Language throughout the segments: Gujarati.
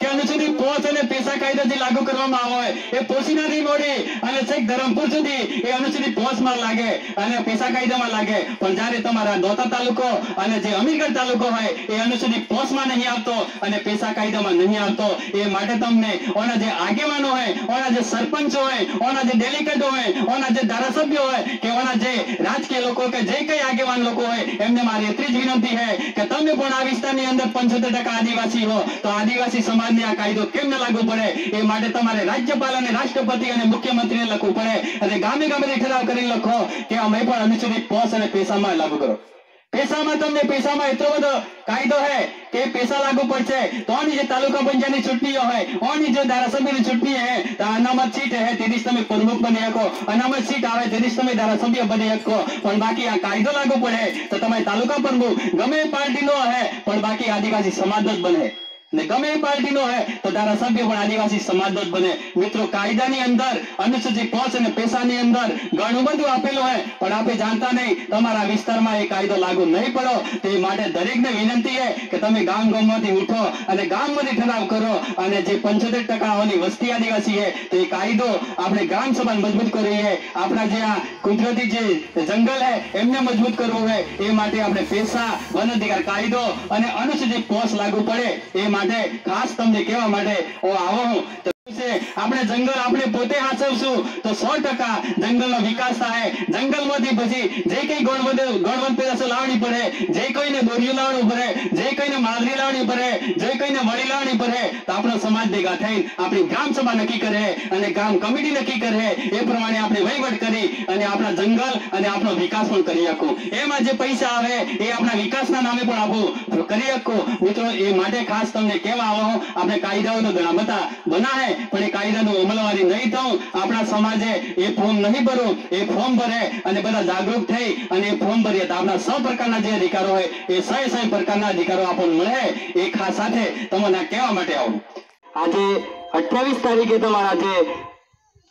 કે અનુસૂચિત પોસ્ટ અને પેશા કાયદો જે લાગુ કરવામાં હોય એ પોશીનાથી મોડી. સુધી કઈ આગેવાન લોકો હોય, એમને મારી એટલી જ વિનંતી છે કે તમે પણ આ વિસ્તારની અંદર પંચોતેર આદિવાસી હો. તો આદિવાસી સમાજને આ કાયદો કેમ ન લાગુ પડે? એ માટે તમારે રાજ્યપાલ અને રાષ્ટ્રપતિ અને મુખ્યમંત્રીને લખવું પડે. અને ગામે ગામે ઠરાવ કરી લખો કે અમે પણ અનુસૂચિત પોસ્ટ અને પેશામાં લાગુ કરો. પેશામાં તમને પેશામાં એટલો બધો કાયદો હે કે પેશા લાગુ પડશે. તો આની જે તાલુકા પંચાયતની ચૂંટણીઓ હોય આની જે ધારાસભ્યની ચૂંટણી હે, તો અનામત સીટ હે, તેથી જ તમે પ્રમુખ બની શકો. અનામત સીટ આવે, તેથી જ તમે ધારાસભ્ય બની શકો. પણ બાકી આ કાયદો લાગુ પડે, તો તમે તાલુકા પ્રમુખ ગમે એ પાર્ટીનો હે, પણ બાકી આદિવાસી સમાજ જ બને. ને ગમે એ પાર્ટીનો હે તો ધારાસભ્ય પણ આદિવાસી સમાજનો જ બને. મિત્રો, કાયદાની અંદર, અનુસૂચિત પાંચ અને પેશાની અંદર ઘણું બધું આપેલું હોય, પણ આપણે જાણતા નહીં. તમારા વિસ્તારમાં એ કાયદો લાગુ નહીં પડો. તે માટે દરેકને વિનંતી છે કે તમે ગામ ગામમાંથી ઉઠો અને ગામમાંથી ઠરાવ કરો અને જે પંચોતેર ટકાઓની વસ્તી આદિવાસી છે, તો એ કાયદો આપણે ગ્રામ સભા મજબૂત કરવી છે. આપણા જે આ કુદરતી જે જંગલ છે, એમને મજબૂત કરવું હોય એ માટે આપણે પેશા વન અધિકાર કાયદો અને અનુસૂચિત પોસ્ટ લાગુ પડે. એ માટે ખાસ તમને કહેવા માટે હું આવો હું આપણે જંગલ આપણે પોતે હાચવશું તો સો ટકા જંગલનો વિકાસ થાય. જંગલમાંથી પછી જે કઈ ગણવત ગણવત લાવણી પડે, જે કોઈને દોરિયું લાવવું પડે, જે કોઈને માદરી લાવણી પડે, જે કોઈને વળી લાવણી પડે, તો આપણો સમાજ ભેગા થઈને આપણી ગ્રામ સભા નક્કી કરે અને ગ્રામ કમિટી નક્કી કરે. એ પ્રમાણે આપણે વહીવટ કરી અને આપણા જંગલ અને આપણો વિકાસ પણ કરી શકું એમાં જે પૈસા આવે, એ આપણા વિકાસના નામે પણ આપું. કરી શકું મિત્રો, એ માટે ખાસ તમને કેવા આવો આપણે કાયદાઓ તો ઘણા બધા બનાવે પણ એ કાયદાનું અમલવારી નહીં થવું. આપણા સમાજે એ ફોર્મ નહીં ભરવું. એ ફોર્મ ભરે અને બધા જાગૃત થઈ અને એ ફોર્મ ભરીએ તો આપણા સૌ પ્રકારના જે અધિકારો હોય એ સો સો પ્રકારના અધિકારો આપણને મળે. એ ખાસ સાથે તમને કહેવા માટે આવું. આજે અઠ્યાવીસ તારીખે તમારા જે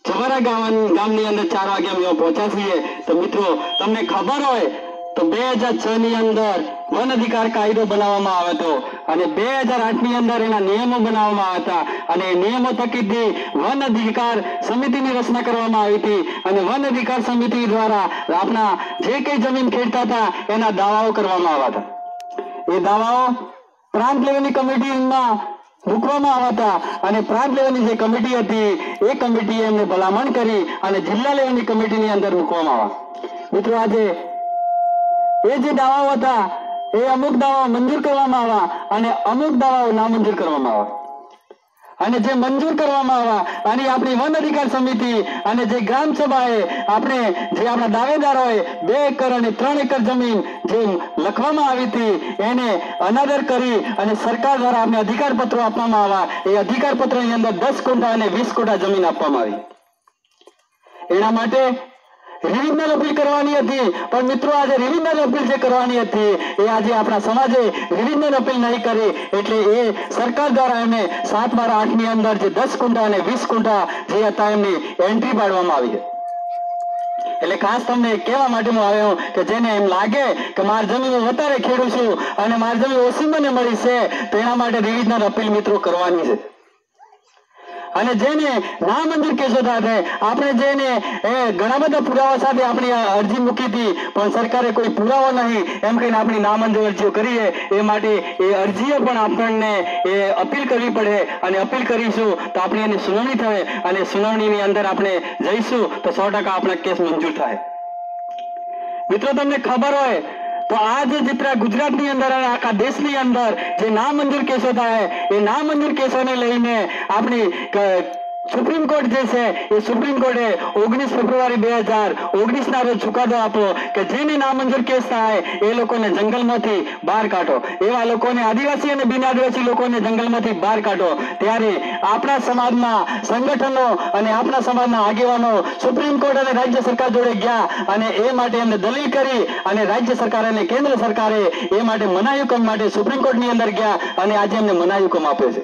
જવારા ગામ ગામની અંદર ચાર વાગે અમે પહોંચ્યા છીએ. તો મિત્રો, તમને ખબર હોય તો બે હજાર છ ની અંદર વન અધિકાર કાયદો બનાવવામાં આવ્યો હતો. અને બે હજાર આઠની અંદર એના નિયમો બનાવવામાં આવ્યા હતા. અને નિયમો થકી વન અધિકાર સમિતિની રચના કરવામાં આવી હતી. અને વન અધિકાર સમિતિ દ્વારા આપણા જે કઈ જમીન ખેડતા હતા, એના દાવાઓ કરવામાં આવ્યા હતા. એ દાવાઓ પ્રાંત લેવલની કમિટીમાં મૂકવામાં આવ્યા હતા. અને પ્રાંત લેવલની જે કમિટી હતી, એ કમિટીએ એમને ભલામણ કરી અને જિલ્લા લેવલની કમિટીની અંદર મૂકવામાં આવ્યા. મિત્રો, આજે એ જે દાવાઓ હતા, એ અમુક દાવાઓ મંજૂર કરવામાં આવ્યા અને અમુક દાવાઓ નામંજૂર કરવામાં આવ્યા. અને જે મંજૂર કરવામાં આવ્યા અને આપણી વન અધિકાર સમિતિ અને જે ગ્રામ સભાએ આપણે, જે આપણા દાવેદારોએ બે એકર અને ત્રણ એકર જમીન જે લખવામાં આવી હતી, એને અનાદર કરી અને સરકાર દ્વારા આપણે અધિકાર પત્રો આપવામાં આવ્યા. એ અધિકાર પત્રની અંદર દસ કોટા અને વીસ કોટા જમીન આપવામાં આવી. એના માટે રિવિઝનલ અપીલ કરવાની હતી. પણ મિત્રો, આજે રિવિઝનલ અપીલ જે કરવાની હતી, એ આજે આપણા સમાજે રિવિઝનલ અપીલ નહીં કરી. એટલે એ સરકાર દ્વારા એમને સાત બાર આઠની અંદર જે દસ કુંટા અને વીસ કુંટા જે હતા, એમની એન્ટ્રી પાડવામાં આવી હતી. એટલે ખાસ તમને કહેવા માટે હું આવ્યો કે જેને એમ લાગે કે મારી જમીન વધારે ખેડું છું અને મારી જમીન ઓછી મને મળી છે તો એના માટે રિવિઝનલ અપીલ મિત્રો કરવાની છે. અને જેને ના મંજૂર કેસો સાથે આપણે જેને ઘણા બધા પુરાવા સાથે આપણી અરજી મૂકી હતી, પણ સરકારે કોઈ પુરાવો નહીં, એમ કહીને આપણી નામંજૂર અરજીઓ કરીએ, એ માટે એ અરજીઓ પણ આપણને એ અપીલ કરવી પડે, અને અપીલ કરીશું તો આપણી એની સુનાવણી થાય, અને સુનાવણીની અંદર આપણે જઈશું તો સો ટકા આપણા કેસ મંજૂર થાય. મિત્રો, તમને ખબર હોય તો આ જે ચિત્ર ગુજરાતની અંદર આખા દેશની અંદર જે નામંજૂર કેસો થાય એ નામંજૂર કેસોને લઈને આપણી સુપ્રીમ કોર્ટ જે છે, એ સુપ્રીમ કોર્ટે ઓગણીસ ફેબ્રુઆરી બે હજાર ઓગણીસના રોજ ચુકાદો આપ્યો કે જેને નામંજૂર કેસ થાય, એ લોકોને જંગલમાંથી બહાર કાઢો. એવા લોકોને આદિવાસી અને બિન આદિવાસી લોકોને જંગલમાંથી બહાર કાઢો. ત્યારે આપણા સમાજના સંગઠનો અને આપણા સમાજના આગેવાનો સુપ્રીમ કોર્ટ અને રાજ્ય સરકાર જોડે ગયા અને એ માટે એમને દલીલ કરી અને રાજ્ય સરકાર અને કેન્દ્ર સરકારે એ માટે મનાયુકમ માટે સુપ્રીમ કોર્ટની અંદર ગયા અને આજે એમને મનાયુકમ આપ્યો છે.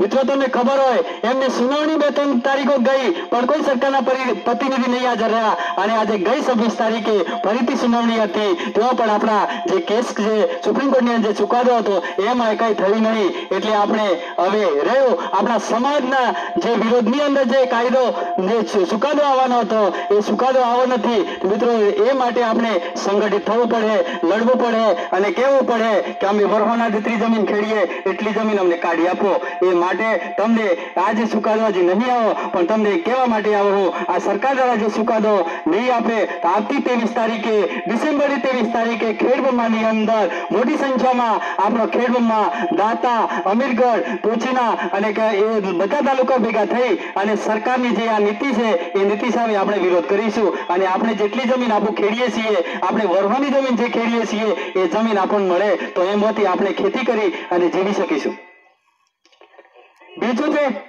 મિત્રો, તમને ખબર હોય, એમની સુનાવણી બે ત્રણ તારીખો ગઈ, પણ કોઈ સરકારના પ્રતિનિધિ નહીં હાજર રહ્યા. અને આજે ગઈ છવ્વીસ તારીખે ફરીથી સુનાવણી હતી. તેઓ પણ આપણા જે કેસ છે, સુપ્રીમ કોર્ટની જે ચુકાદો હતો, એમાં કંઈ થયું નહીં. એટલે આપણે હવે રહ્યું. આપણા સમાજના જે વિરોધની અંદર જે કાયદો, જે ચુકાદો આવવાનો હતો, એ ચુકાદો આવો નથી. મિત્રો, એ માટે આપણે સંગઠિત થવું પડે, લડવું પડે અને કહેવું પડે કે અમે વરહોના જેટલી જમીન ખેડીએ, એટલી જમીન અમને કાઢી આપો. એ માટે તમને ચુકાદો હજી નહીં આવો, પણ તમને કહેવા માટે આવો હું, આ સરકાર દ્વારા જે ચુકાદો નહીં આપે, તો આવતી ત્રેવીસ તારીખે, ડિસેમ્બરની ત્રેવીસ તારીખે ખેડબમાની અંદર મોટી સંખ્યામાં આપણો ખેડબમાં દાતા, અમીરગઢ, પોચીના અને બધા તાલુકા ભેગા થઈ અને સરકારની જે આ નીતિ છે, એ નીતિ સામે આપણે વિરોધ કરીશું. અને આપણે જેટલી જમીન આપણું ખેડીએ છીએ, આપણે વરવાની જમીન જે ખેડીએ છીએ, એ જમીન આપણને મળે, તો એમાંથી આપણે ખેતી કરી અને જીવી શકીશું. બીજું જે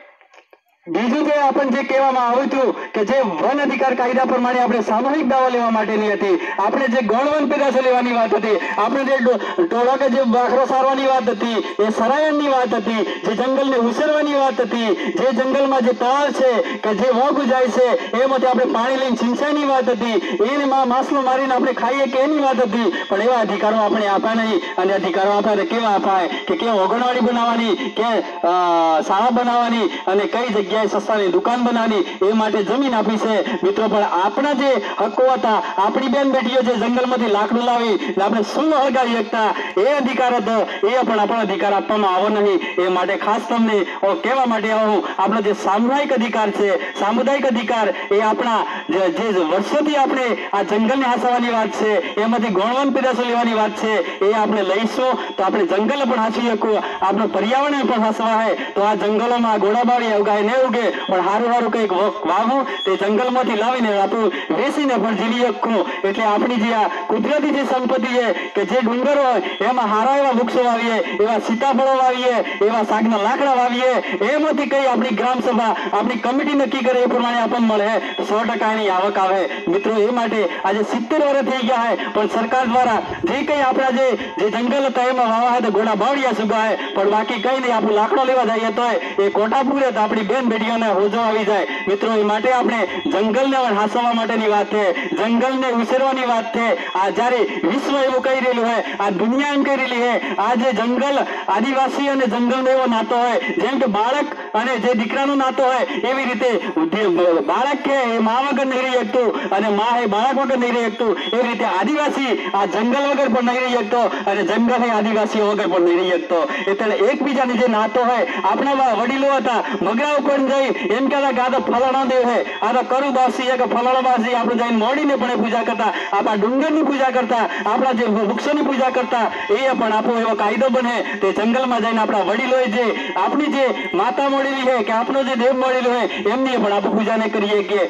બીજું તો આપણને જે કહેવામાં આવ્યું હતું કે જે વન અધિકાર કાયદા પ્રમાણે આપણે સામૂહિક દાવો લેવા માટેની હતી. આપણે જે ગણવન પેદાશો લેવાની વાત હતી, આપણે જે ડો- ટોળા કે જે બાખરો સારવાની વાત હતી, એ સરાયણની વાત હતી, જે જંગલને ઉછેરવાની વાત હતી, જે જંગલમાં જે તળાવ છે કે જે વોગ જાય છે, એમાંથી આપણે પાણી લઈને સિંચાઈની વાત હતી, એને માસલો મારીને આપણે ખાઈએ કે એની વાત હતી. પણ એવા અધિકારો આપણે આપ્યા નહીં. અને અધિકારો આપ્યા કેવા અપાય કે કેવા ઓગણવાડી બનાવવાની, કે શાળા બનાવવાની અને કઈ જગ્યાએ સસ્તાની દુકાન બનાવી એ માટે જમીન આપી છે. મિત્રો, પણ આપણા જે હક્કો હતા, આપણી બેન બેટીઓ જે જંગલમાંથી લાકડું લાવી આપણે શું હળગાવી શકતા, એ અધિકાર હતો. એ પણ આપણો અધિકાર આપવામાં આવો નહીં. એ માટે ખાસ તમને કહેવા માટે આવું આપણો જે સામુદાયિક અધિકાર છે, સામુદાયિક અધિકાર એ આપણા જે વર્ષોથી આપણે આ જંગલને હાંસવાની વાત છે, એમાંથી ગૌણવન પેદાશો લેવાની વાત છે, એ આપણે લઈશું. તો આપણે જંગલ પણ હાંસી શકું. આપણું પર્યાવરણ પણ હાંસવાય તો આ જંગલોમાં ઘોડાબાળી અવગાય ને ઉગે. પણ હારું હારું કંઈક વાવું, તે જંગલમાંથી લાવીને આપણું વેચીને પણ જીવી શકું એટલે આપણી જે આ કુદરતી જે સંપત્તિ છે, કે જે ડુંગર હોય, એમાં હારા એવા વૃક્ષો વાવીએ, એવા સીતાફળો વાવીએ, એવા શાકના લાકડા વાવીએ, એમાંથી કઈ આપણી ગ્રામ સભા, આપણી કમિટી નક્કી કરે એ પ્રમાણે આપણને મળે. સો ટકાની આવક આવે. મિત્રો, એ માટે આજે સિત્તેર વર્ષ થઈ ગયા હોય પણ સરકાર દ્વારા જે કઈ આપણા જે જે જંગલ હતા, એમાં વાવા હતા ઘોડા બાવળિયા હોય પણ બાકી કઈ નહીં, આપણું લાકડો લેવા જઈએ તો એ કોટા પૂરે તો આપણી બેન બેટીઓને હોજો આવી જાય. મિત્રો, એ માટે આપણે જંગલને હાંસવા માટેની વાત છે. જંગલને ઉછેરવાની વાત છે. આ જ્યારે વિશ્વ એવું કહી રહેલું હોય, આ દુનિયા એમ કહી રહેલી છે આ જે જંગલ આદિવાસી અને જંગલનો એવો નાતો હોય, જેમ કે બાળક અને જે દીકરાનો નાતો હોય, એવી રીતે બાળક કે એ મા વગર નહીં રહી શકતું અને મા એ બાળક વગર નહીં રહી શકતું. એવી રીતે આદિવાસી આ જંગલ વગર પણ નહીં રહી શકતો અને જંગલ એ આદિવાસીઓ વગર પણ નહીં રહી શકતો. એટલે એકબીજાની જે નાતો હોય, આપણા વડીલો હતા મગરા ઉપર એમ કરું મોડીને પણ પૂજા કરતા. આપણા ડુંગરની પૂજા કરતા. પૂજા કરતા. એ પણ આપણો એવો કાયદો બને. તે જંગલમાં જઈને આપણા વડીલોએ જે આપણી જે માતા મળેલી છે કે આપણો જે દેવ મળેલો હોય એમની પણ આપણે પૂજા ને કરીએ કે